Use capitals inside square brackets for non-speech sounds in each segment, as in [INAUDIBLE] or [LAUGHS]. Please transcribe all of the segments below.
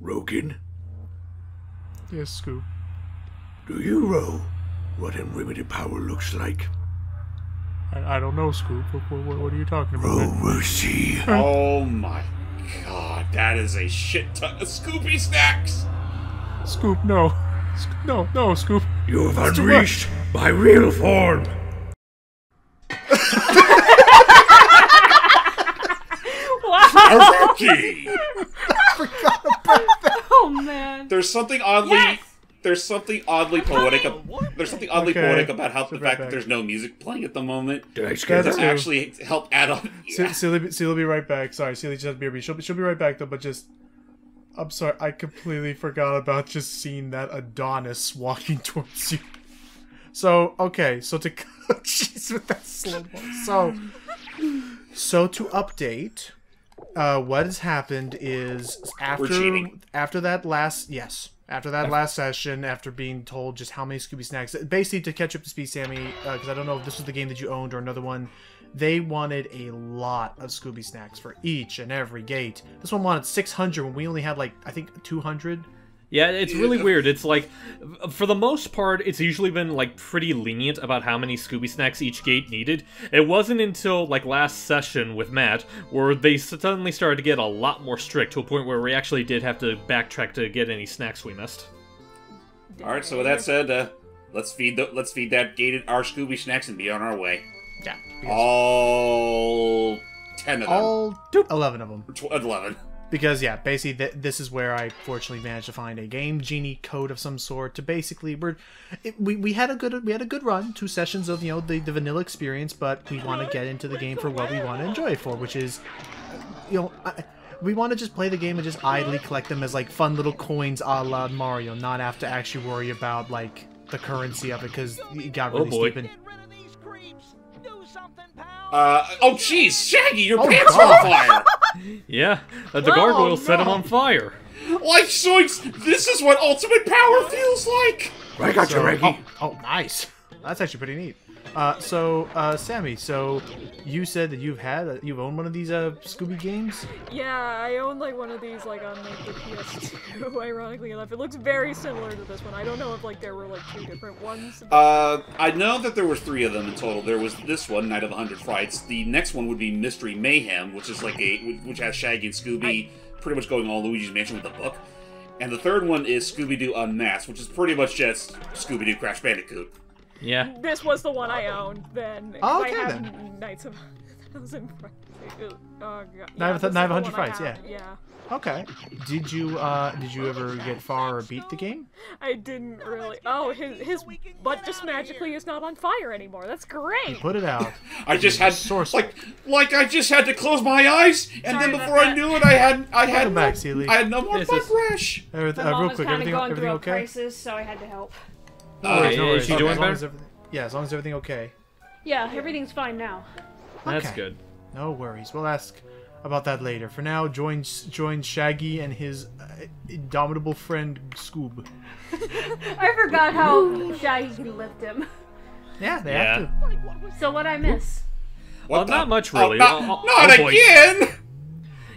Rogan, Yes, Scoop. do you know what unlimited power looks like? I, I don't know, Scoop. What, what, what are you talking about? Oh, man? we'll. [LAUGHS] Oh my god, that is a shit ton of Scooby snacks! Scoop, no. Sc- No, no, Scoop. You have too unleashed my real form. [LAUGHS] Wow. Gee, [LAUGHS] Oh man. there's something oddly. Yes! There's something oddly poetic. Ab- there's something oddly Okay. poetic about how the fact back. that there's no music playing at the moment Did I scare That's does them? actually help add on. Se- Yeah. Celia, Celia will be right back. Sorry, Celia just had to be She'll, be- she'll be right back, though, but just... I'm sorry, I completely forgot about just seeing that Adonis walking [LAUGHS] towards you. So, okay, so to... [LAUGHS] Jeez, with that slow mo. So, so to update, uh, what has happened is after after that last yes after that last session after being told just how many Scooby snacks basically to catch up to speed Sammy because I don't know if this was the game that you owned or another one they wanted a lot of Scooby snacks for each and every gate. This one wanted 600 when we only had like I think 200 Yeah, it's really weird. It's like, for the most part, it's usually been like pretty lenient about how many Scooby snacks each gate needed. It wasn't until like last session with Matt where they suddenly started to get a lot more strict to a point where we actually did have to backtrack to get any snacks we missed. All right. So with that said, uh, let's feed the let's feed that gated our Scooby snacks and be on our way. yeah All ten of them. all 11 of them Tw- Eleven. Because yeah basically th- this is where i fortunately managed to find a game genie code of some sort to basically we're it, we, we had a good we had a good run two sessions of you know the, the vanilla experience but we want to get into the game for what we want to enjoy it for which is you know I, we want to just play the game and just idly collect them as like fun little coins a la mario not have to actually worry about like the currency of it because it got Oh, really boy. stupid Uh oh, jeez, Shaggy, your Oh, pants God. are on fire. [LAUGHS] Yeah, uh, the gargoyle set him on fire. like zoinks! This is what ultimate power feels like. I got you, Reggie. oh, oh, nice. That's actually pretty neat. Uh, so, uh, Sammy, so you said that you've had, uh, you've owned one of these uh, Scooby games. Yeah, I own like one of these like on like the PS2. [LAUGHS] Ironically enough, it looks very similar to this one. I don't know if like there were like two different ones. Uh, I know that there were three of them in total. There was this one, Night of a Hundred Frights. The next one would be Mystery Mayhem, which is like a which has Shaggy and Scooby pretty much going all Luigi's Mansion with the book. And the third one is Scooby Doo Unmasked, which is pretty much just Scooby Doo Crash Bandicoot. Yeah. This was the one I owned then. Oh, I okay, have then. Knights of Thousand Frights. Oh god. Night Yeah, of- this of the 100 one I Frights, have. Yeah. Okay. Did you, uh, did you ever get far or beat the game? I didn't really. Oh, his his butt just magically is not on fire anymore. That's great. Put it out. I just had Source. like like I just had to close my eyes, and Sorry then before I knew it, I had I had Welcome no, back, Seeley. I had no more This butt is- brush. My uh, mom real was quick, kind of everything, going everything through a okay? crisis, so I had to help. No worries, Uh, no worries. is she Okay, doing as better? as yeah, as long as everything okay. Yeah, everything's fine now. That's Okay. good. No worries. We'll ask about that later. For now, join join Shaggy and his uh, indomitable friend Scoob. [LAUGHS] I forgot how Shaggy can lift him. Yeah, they Yeah. have to. So what I miss? What Well, the- not much, Oh, really. not Oh, oh, not oh, again.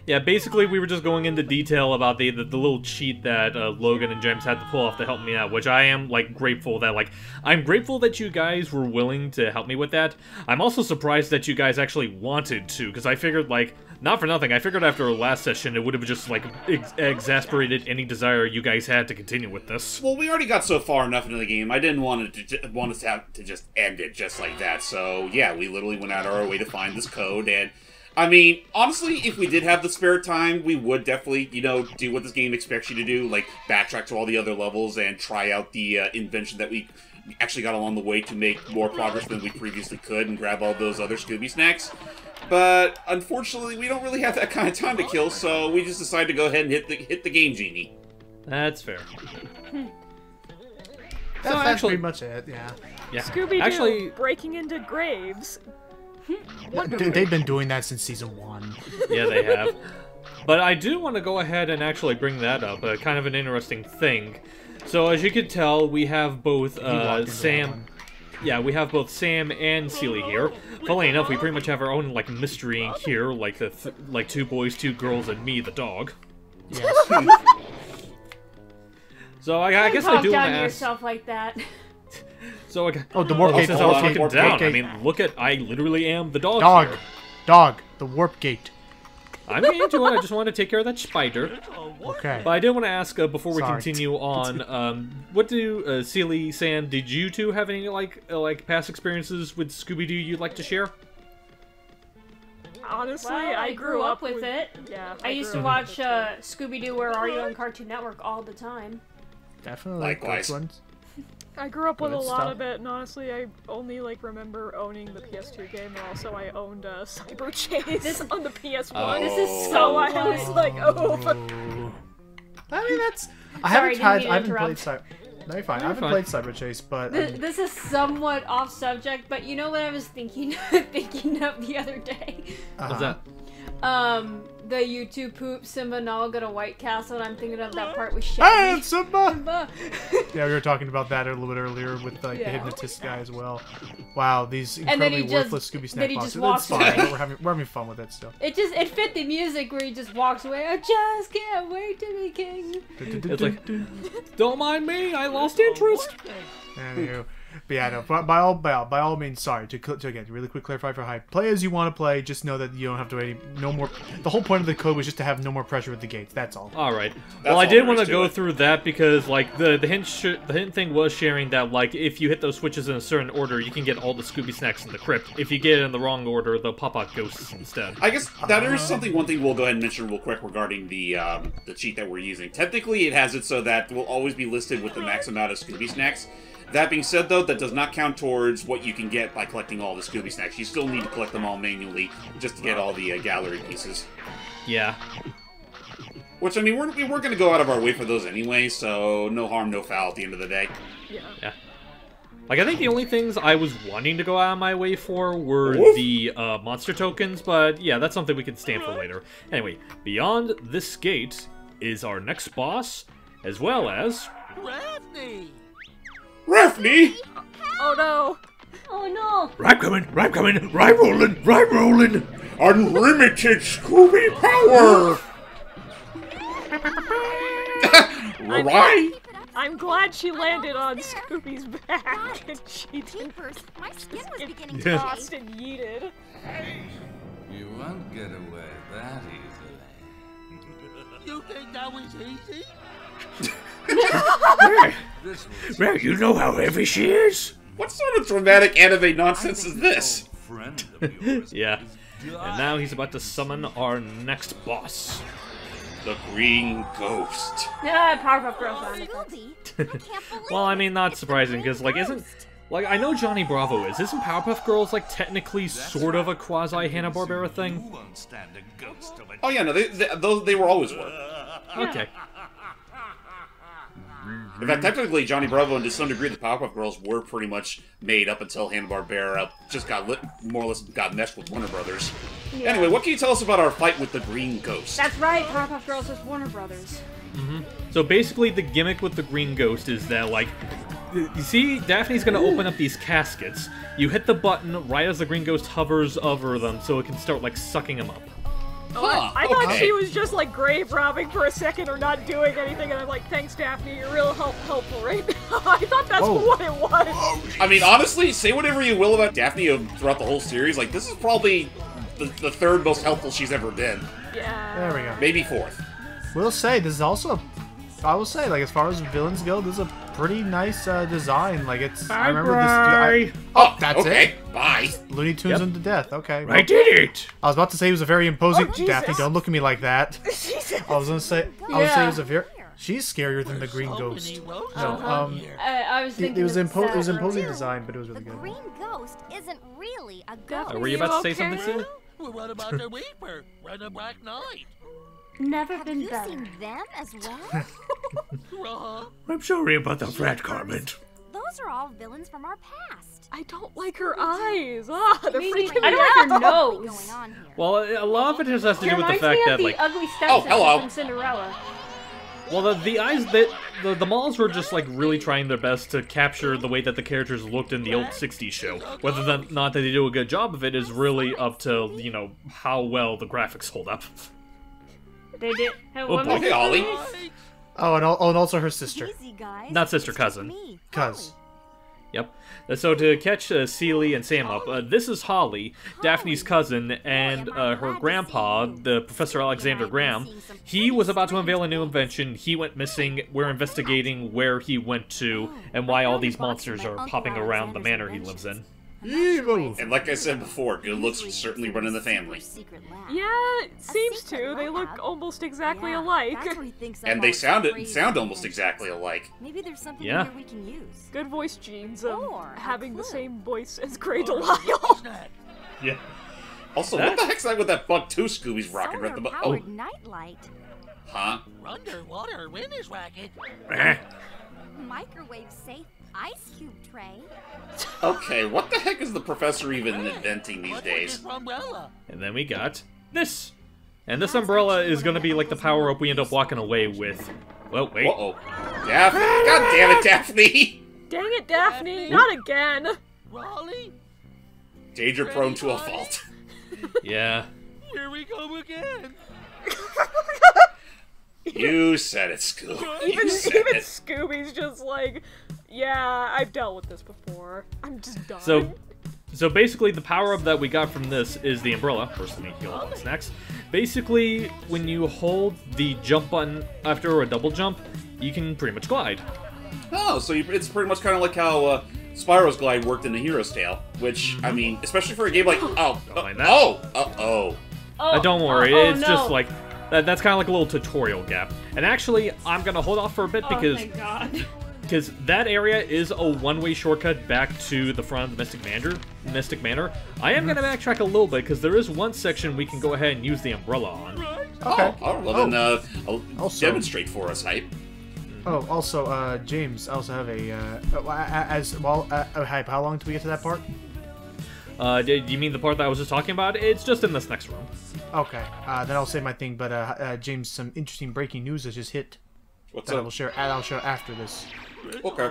Yeah, basically we were just going into detail about the the, the little cheat that uh, Logan and James had to pull off to help me out, which I am like grateful that like I'm grateful that you guys were willing to help me with that. I'm also surprised that you guys actually wanted to, because I figured like not for nothing. I figured after our last session it would have just like ex- exasperated any desire you guys had to continue with this. Well, we already got so far enough into the game. I didn't want it to want us to have to just end it just like that. So yeah, we literally went out of our way to find this code. And I mean, honestly, if we did have the spare time, we would definitely, you know, do what this game expects you to do, like backtrack to all the other levels and try out the uh, invention that we actually got along the way to make more progress than we previously could and grab all those other Scooby snacks. But unfortunately, we don't really have that kind of time to kill, so we just decided to go ahead and hit the hit the game genie. That's fair. That's, that's actually- pretty much it. Yeah. Yeah. Scooby Doo Actually, breaking into graves. They- They've been doing that since season one. yeah, they have. But I do want to go ahead and actually bring that up, uh, kind of an interesting thing. So as you can tell, we have both uh, walked into that Sam. Yeah, we have both Sam and Seely here. Funnily enough, we pretty much have our own like mystery here, like the th- like two boys, two girls, and me, the dog. Yes. [LAUGHS] So I, I Don't guess talk I do down want to to ask. yourself like that. So I, Oh, the warp Oh, gate. since The I was warp hold gate. looking down, I mean, look at I literally am the dog. Dog. here. Dog. The warp gate. I'm getting to it. I just want to take care of that spider. Okay. But I did want to ask uh, before we Sorry. continue on. Um, what do uh, Sealy, Sam, did you two have any like uh, like past experiences with Scooby Doo you'd like to share? Honestly, Well, I grew up with with it. Yeah. I used to watch uh, Scooby Doo Where Are You on Cartoon Network all the time. Definitely. Likewise. Good ones. Too. I grew up with a lot stuff. of it, and honestly, I only like remember owning the PS2 game, and also I owned uh, Cyber [LAUGHS] Chase on the PS1. Oh. This is So so I was like, [LAUGHS] oh, I mean, that's. I Sorry, haven't tried. I haven't played interrupt. Cyber. No, you're fine. I You're haven't fine. played Cyber Chase, but Th- um, This is somewhat off subject, but you know what I was thinking [LAUGHS] thinking of the other day? uh-huh. What's that? Um, the YouTube poop Simba Nala got a White Castle, and I'm thinking of that part with Hey, Shaggy. it's Simba! Simba. Yeah, we were talking about that a little bit earlier with like the hypnotist guy as well. Wow, these And then he incredibly just- worthless Scooby then snack he boxes. just It's walks fine. away. We're having we're having fun with it still. It just it fit the music where he just walks away. I just can't wait to be king. It's like- Don't mind me. I lost interest. Anywho, but yeah, no. By, by all by, all- by all means, sorry to, to again really quick clarify for hype. Play as you want to play. Just know that you don't have to any no more. The whole point of the code was just to have no more pressure with the gates. That's all. All right. That's well, I did want to go it. through that because, like, the the hint sh- the hint thing was sharing that, like, if you hit those switches in a certain order, you can get all the Scooby snacks in the crypt. If you get it in the wrong order, they'll pop out ghosts instead. I guess that is something. One thing we'll go ahead and mention real quick regarding the um, the cheat that we're using. Technically, it has it so that will always be listed with the max amount of Scooby snacks. That being said, though, that does not count towards what you can get by collecting all the Scooby snacks. You still need to collect them all manually just to get all the uh, gallery pieces. Yeah. Which I mean, we're, we were going to go out of our way for those anyway, so no harm, no foul at the end of the day. yeah. Yeah. Like, I think the only things I was wanting to go out of my way for were Woof. the uh, monster tokens, but yeah, that's something we can stand for later. Anyway, beyond this gate is our next boss, as well as. Raffney! Oh no! Oh no! Right coming, right coming, right rolling, right rolling. Unlimited Scooby power! [LAUGHS] right? I'm glad she landed on Scooby's back and [LAUGHS] she didn't Papers. My skin was beginning to Yes. tossed and yeeted. You won't get away that easily. You think that was easy? [LAUGHS] This was you know how heavy she is. What sort of dramatic anime nonsense is this? a friend of yours. [LAUGHS] Yeah. And now he's about to summon our next boss. The Green Ghost. Yeah, Powerpuff Girls sound effects. Scooby. I can't believe [LAUGHS] Well, I mean, not surprising, because, like, isn't. Like, I know Johnny Bravo is. Isn't Powerpuff Girls, like, technically sort of a quasi Hanna-Barbera thing? won't stand a ghost of a Oh yeah, no, they, they, those they were always were. Okay. In fact, technically, Johnny Bravo and to some degree the Powerpuff Girls were pretty much made up until Hanna Barbera just got lit, more or less got meshed with Warner Brothers. Anyway, what can you tell us about our fight with the Green Ghost? That's right, Powerpuff Girls is Warner Brothers. Mm-hmm. So basically, the gimmick with the Green Ghost is that, like, you see, Daphne's gonna open up these caskets. You hit the button right as the Green Ghost hovers over them, so it can start like sucking them up. Oh, I- I, thought okay. she was just like grave robbing for a second or not doing anything, and I'm like, thanks, Daphne, you're real help- helpful right now. [LAUGHS] I thought that's Whoa. what it was. I mean, honestly, say whatever you will about Daphne throughout the whole series, like this is probably the, the third most helpful she's ever been, Yeah. There we go. maybe fourth. We'll say this is also. I will say, like as far as villains go, this is a pretty nice uh, design. Like it's. I remember this. I, oh, that's okay, it. bye. Looney Tunes Yep. unto death. Okay. I did it. I was about to say he was a very imposing. Oh, Jesus. Daphne, don't look at me like that. [LAUGHS] Jesus. I was gonna say. I was gonna say Yeah. he was a very. She's scarier than the Green So Ghost. No, um. I, I was It, thinking it was of impo- it was that imposing design, but it was really The good. green ghost isn't really a Daphne, ghost. Were you about to say something, okay? Sue? Well, what about the [LAUGHS] Reaper? Or the Black Knight? Never Have been you better. seen them as [LAUGHS] well? I'm sorry about the flat comment. Those are all villains from our past. I don't like her eyes. Ah, they're freaking neither. me I don't like her. Going nose. on. Well, a lot of it just has to do with the reminds fact me of that, the like, ugly Oh, hello. from Cinderella. well, the, the eyes that the the malls were just like really trying their best to capture the way that the characters looked in the old '60s show. Whether or not that they do a good job of it is really up to you know how well the graphics hold up. They did. Hey, Oh, boy. was Ollie. Please? Oh, and, oh, and also her sister. Easy, Not sister, It's just cousin. Cuz. Yep. Uh, So to catch uh, Celie and Sam up, uh, this is Holly, Daphne's cousin, and uh, her grandpa, the Professor Alexander Graham. He was about to unveil a new invention. He went missing. We're investigating where he went to and why all these monsters are popping around the manor he lives in. Evil. And like I said before, good looks certainly run in the family. Yeah, it seems to. They look almost exactly Yeah, alike. That's where he thinks And they sound crazy sound almost exactly alike. Maybe there's something Yeah. here we can use. Good voice genes of Or having the same voice as Grey What's Delisle. [LAUGHS] Yeah. Also, what the heck's that with that bug two Scooby's rocking right the bu- Oh, Solar-powered nightlight. huh? Underwater winner's racket. Microwave safe ice cube tray. Okay, what the heck is the professor even inventing these days? And then we got this. And this umbrella is going to be like the power up we end up walking away with. Well, wait. Uh oh, Daphne! God damn it, Daphne! Dang it, Daphne! Not again! Raleigh, Danger prone to a fault. [LAUGHS] [LAUGHS] Yeah. here we go again. [LAUGHS] You said it, Scoob. [LAUGHS] Even, said even it. Scooby's just like, yeah, I've dealt with this before. I'm just done. So, so basically, the power up that we got from this is the umbrella. First, let me heal up on snacks. Basically, when you hold the jump button after a double jump, you can pretty much glide. Oh, so you, it's pretty much kind of like how uh, Spyro's glide worked in the Hero's Tail, which I mean, especially for a game like oh, Don't mind that. oh, oh, oh, Oh, Uh, don't worry, oh, oh, it's no. just like that, that's kind of like a little tutorial gap. And actually, I'm gonna hold off for a bit Oh, because thank [LAUGHS] because that area is a one-way shortcut back to the front of the Mystic Manor. Mystic Manor. I am gonna backtrack a little bit because there is one section we can go ahead and use the umbrella on. Okay. oh, well then uh, I'll Also- demonstrate for us, hype. Oh, also, uh, James, I also have a, uh, as, well, uh, oh, hype, how long do we get to that part? Uh, did you mean the part that I was just talking about? It's just in this next room. Okay, uh, then I'll say my thing, but, uh, uh, James, some interesting breaking news has just hit What's that I will share, I'll share after this. Okay.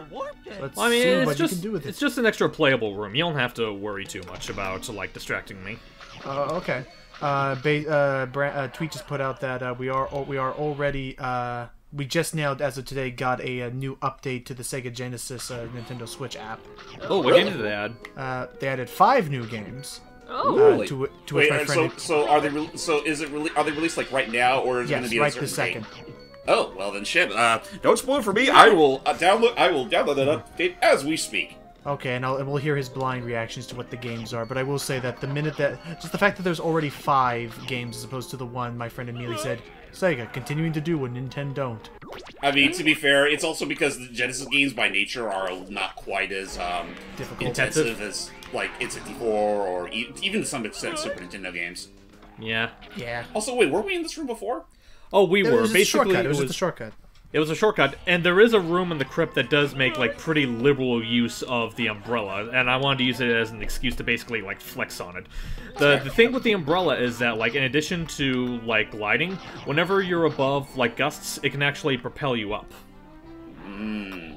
Let's Well, I mean, see it's what just you can do with it's just an extra playable room. You don't have to worry too much about like distracting me. Uh, okay. Uh, ba- uh, Bra- uh, tweet just put out that uh, we are we are already uh, we just now as of today got a, a new update to the Sega Genesis uh, Nintendo Switch app. Oh, what game did they add? Uh, they added five new games. Oh, Uh, Really? to whi- to which Wait, my uh, friend so so are they? Re- so is it really? Are they released like right now, or is it going to be at a right certain this second. date? Oh well, then shit. Uh, don't spoil it for me. I will uh, download. I will download that update as we speak. Okay, and, I'll, and we'll hear his blind reactions to what the games are. But I will say that the minute that just the fact that there's already five games as opposed to the one, my friend immediately said, "Sega continuing to do what Nintendo don't." I mean, to be fair, it's also because the Genesis games by nature are not quite as um, Difficult. intensive as like N64 or e- even to some extent Super Nintendo games. Yeah. Yeah. Also, wait, were we in this room before? Oh, we It were was just a basically shortcut. It was, it just a shortcut. It was a shortcut, and there is a room in the crypt that does make like pretty liberal use of the umbrella, and I wanted to use it as an excuse to basically like flex on it. The the thing with the umbrella is that like in addition to like gliding, whenever you're above like gusts, it can actually propel you up. Hmm.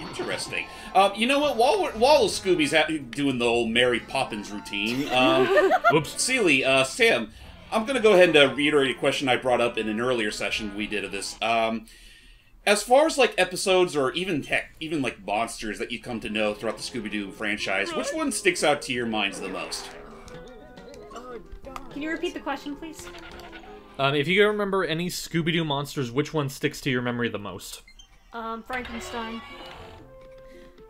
Interesting. Um, you know what? While we're, while Scooby's doing the old Mary Poppins routine, um, [LAUGHS] Whoops. Seely, uh, Sam, I'm gonna go ahead and uh, reiterate a question I brought up in an earlier session we did of this. Um, as far as like episodes or even heck, even like monsters that you come to know throughout the Scooby Doo franchise, which one sticks out to your minds the most? Can you repeat the question, please? Um, if you can remember any Scooby Doo monsters, which one sticks to your memory the most? Um, Frankenstein.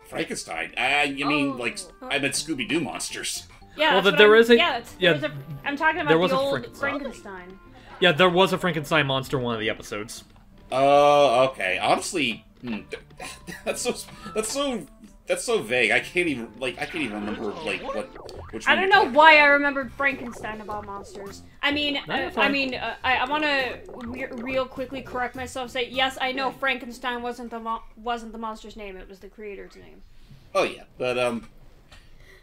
Frankenstein. Uh, you mean Oh. like I meant Scooby Doo monsters? Yeah, Well, that's there I'm- is a- yeah, that's, yeah, there's a, I'm talking there was the a old Frankenstein. Frankenstein. Yeah, there was a Frankenstein monster in one of the episodes. Oh, okay. Honestly, hmm, [LAUGHS] that's so that's so that's so vague. I can't even like I can't even remember like what which. I don't know talking why I remembered Frankenstein about monsters. I mean, uh, I mean, uh, I, I want to re- real quickly correct myself. Say yes, I know Frankenstein wasn't the mo- wasn't the monster's name. It was the creator's name. Oh yeah, but um,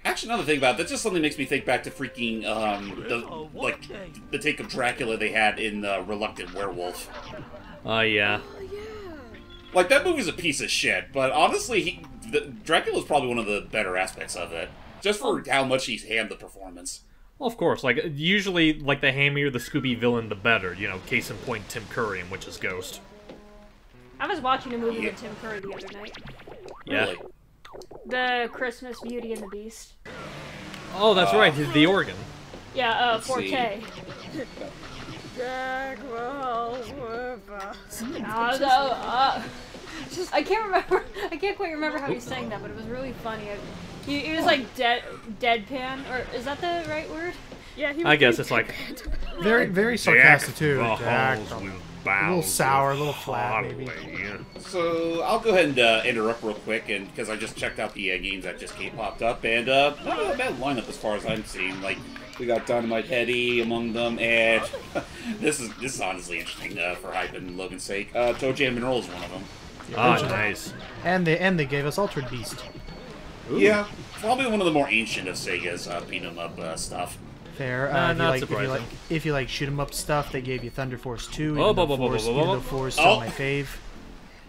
actually another thing about it, that's just something that makes me think back to freaking um the like the take of Dracula they had in uh, Reluctant Werewolf. Uh, yeah. Like that movie's a piece of shit, but honestly, he the, Dracula's probably one of the better aspects of it, just for how much he's hammed the performance. Well, of course. Like usually, like the hammier the Scooby villain, the better. You know, case in point, Tim Curry in Witch's Ghost. I was watching a movie Yeah. with Tim Curry the other night. Yeah. Really. The Christmas Beauty and the Beast. Oh, that's right. The organ. Yeah, uh, Forte. [LAUGHS] Jack Wells with us. Uh, just I can't remember. [LAUGHS] I can't quite remember how he sang that, but it was really funny. It, he, he was like dead, deadpan, or is that the right word? Yeah, he. I guess it's like Very, very sarcastic too. Oh, Jack. A little sour, a little flat, maybe. So I'll go ahead and uh, interrupt real quick, and because I just checked out the uh, games that just came popped up, and uh, not a bad lineup as far as I'm seeing. Like we got Dynamite Headdy among them, and [LAUGHS] this is this is honestly interesting uh, for hype and Logan's sake. Uh, ToeJam & Earl is one of them. Ah, nice. And they and they gave us Altered Beast. Yeah, probably one of the more ancient of Sega's uh, beat 'em up uh, stuff. Fair. Nah, Uh, if, you not like, if you like, if you like shoot 'em up stuff, they gave you Thunder Force 2. Oh, even bu- though bu- bu- Force, bu- bu- even bu- though Four is still Oh. my fave.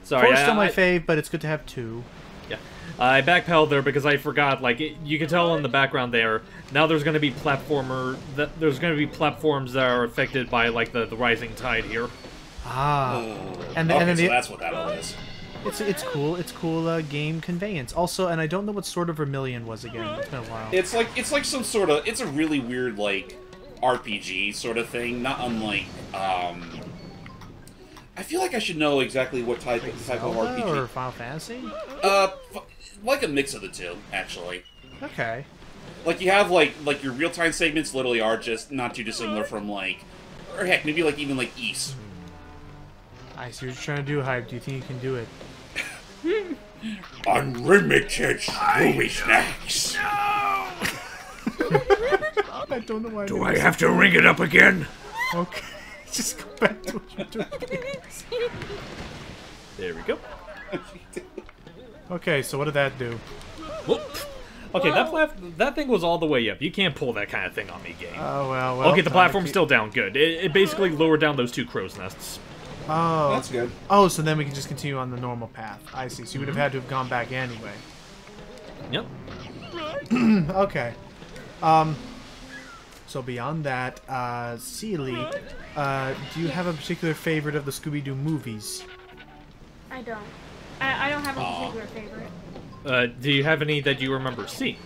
Sorry, Four is I- still my I- fave, but it's good to have two. Yeah. I backpedaled there because I forgot. Like it, you can tell in the background there. Now there's going to be platformer. That there's going to be platforms that are affected by like the, the rising tide here. Ah, Oh, And the- okay, and then so the- that's what that all is. it's it's cool. It's cool uh, game conveyance. Also, and I don't know what Sword of Vermilion was again. It's been a while. It's like it's like some sort of it's a really weird like RPG sort of thing, not unlike um. I feel like I should know exactly what type type of Zelda RPG. or Final Fantasy? Uh, f- like a mix of the two, actually. Okay. Like you have like like your real time segments literally are just not too dissimilar from like, or heck, maybe like even like Ys. Hmm. I see what you're trying to do, Hype. Do you think you can do it? [LAUGHS] Unlimited movie snacks. [LAUGHS] I don't know why. Do I have to ring it up again? Okay. [LAUGHS] Just go back to what you're doing. There we go. Okay, so what did that do? Whoop. Okay, that plat- that thing was all the way up. You can't pull that kind of thing on me, game. Oh well. well okay, the uh, platform's keep- still down. Good. It, it basically lowered down those two crow's nests. Oh. That's good. Oh, so then we can just continue on the normal path. I see. So you would have had to have gone back anyway. Yep. [CLEARS THROAT] okay. Um. So beyond that, uh, Seely, uh, do you have a particular favorite of the Scooby-Doo movies? I don't. I, I don't have a Aw. particular favorite. Uh, do you have any that you remember seeing?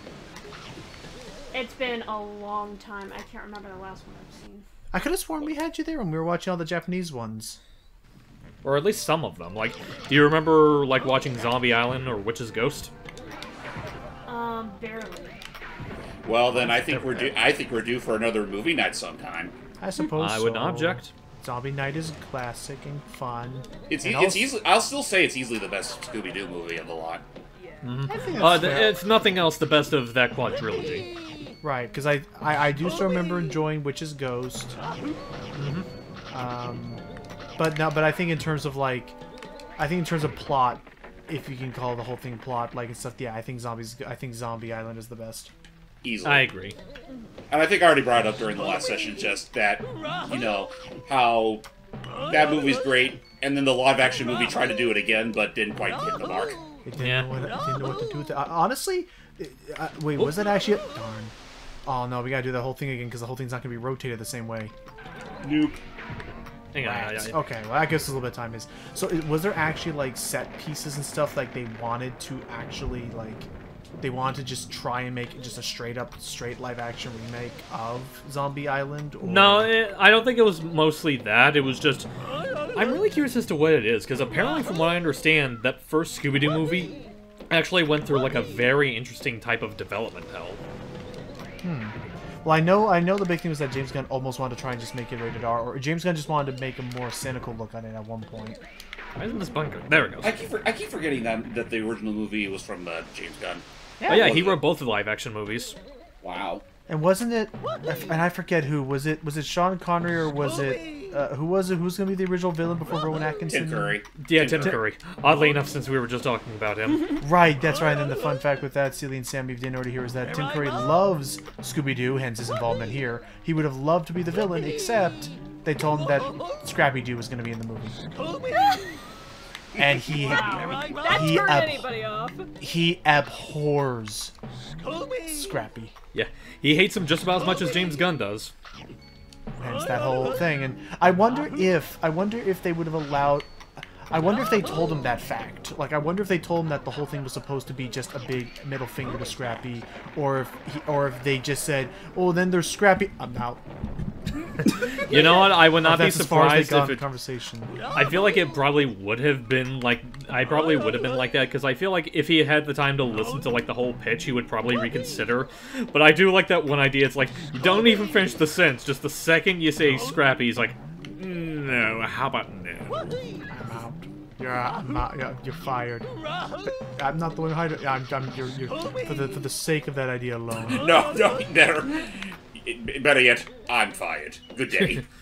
It's been a long time. I can't remember the last one I've seen. I could have sworn we had you there when we were watching all the Japanese ones. Or at least some of them. Like, do you remember like watching Zombie Island or Witch's Ghost? Um, barely. Well, then I think we're due. I think we're due for another movie night sometime. I suppose. I would not object. Zombie Night is classic and fun. It's And it's easily. I'll still say it's easily the best Scooby Doo movie of the lot. I think Uh, that's it's nothing else the best of that quadrilogy. Right, because I, I I do still remember enjoying Witch's Ghost. Um, but no, but I think in terms of like, I think in terms of plot, if you can call the whole thing plot, like and stuff, yeah, I think zombies. I think Zombie Island is the best. Easily. I agree. And I think I already brought it up during the last session, just that, you know, how that movie's great, and then the live action movie tried to do it again, but didn't quite hit the mark. It didn't, Yeah. know, what, it didn't know what to do with it. Uh, honestly, it- uh, wait, was that actually? A, darn. Oh no, we gotta do the whole thing again because the whole thing's not gonna be rotated the same way. Nope. Hang on. Rats. I- I- Okay, well, I guess a little bit of time is. So, was there actually like set pieces and stuff like they wanted to actually like, they wanted to just try and make just a straight up, straight live action remake of Zombie Island? Or... No, it, I don't think it was mostly that. It was just. I'm really curious as to what it is, because apparently, from what I understand, that first Scooby Doo movie actually went through like a very interesting type of development hell. Hmm. Well, I know, I know the big thing was that James Gunn almost wanted to try and just make it rated R, or James Gunn just wanted to make a more cynical look on it at one point. Why isn't this bunker? There it goes. I keep for, I keep forgetting that that the original movie was from uh, James Gunn. Oh yeah, he wrote both of the live action movies. Wow. And wasn't it? And I forget who was it. Was it Sean Connery or was it? Uh, who was it? Who's gonna be the original villain before Rowan Atkinson? Tim Curry. Yeah, Tim Curry. Oddly enough, since we were just talking about him. [LAUGHS] Right, that's right. And then the fun fact with that, Celie and Sam, if you didn't already hear, is that Tim Curry loves Scooby Doo, hence his involvement here. He would have loved to be the villain, except they told him that Scrappy Doo was going to be in the movie. And he That he turned ab- off. he abhors Scrappy. Yeah, he hates him just about as much as James Gunn does. Hence that whole thing. And I wonder if I wonder if they would have allowed. I wonder if they told him that fact. Like, I wonder if they told him that the whole thing was supposed to be just a big middle finger to Scrappy, or if he, or if they just said, "Oh, then there's Scrappy." I'm out. You know what? I would not be That's as far as they surprised if it. conversation. I feel like it probably would have been like I probably would have been like that because I feel like if he had the time to listen to like the whole pitch, he would probably reconsider. But I do like that one idea. It's like you don't even finish the sentence. Just the second you say Scrappy, he's like, no. How about no? I'm out. You're out. I'm out. Yeah, you're fired. I'm not the one who hired it. I'm, I'm, you're, you're, for the for the sake of that idea alone. No, no, better. Better yet, I'm fired. Good day. [LAUGHS]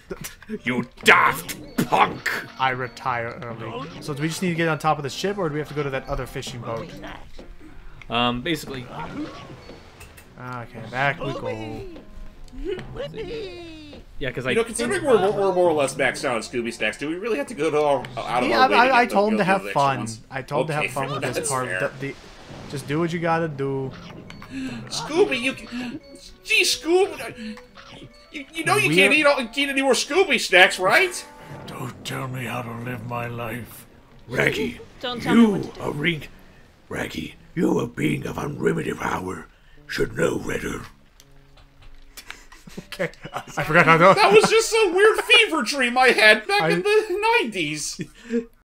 You daft punk! I retire early. So do we just need to get on top of the ship, or do we have to go to that other fishing boat? Um, basically, Okay, back we go. yeah, because I You know, considering we're, we're more or less maxed out on Scooby Stacks, do we really have to go to our, out of Yeah, our way I, to I, I told him to have fun. ones? I told him to have fun with this part. fair. The, the, just do what you gotta do. Scooby, you, gee, Scooby, uh, you, you know you can't are- eat all, eat any more Scooby snacks, right? Don't tell me how to live my life. Raggy, Don't tell me you, what to do. a ring... Raggy, you, a being of unlimited power, should know better. [LAUGHS] Okay, I, I forgot how to. That was just some weird fever dream I had back in the 90s. [LAUGHS]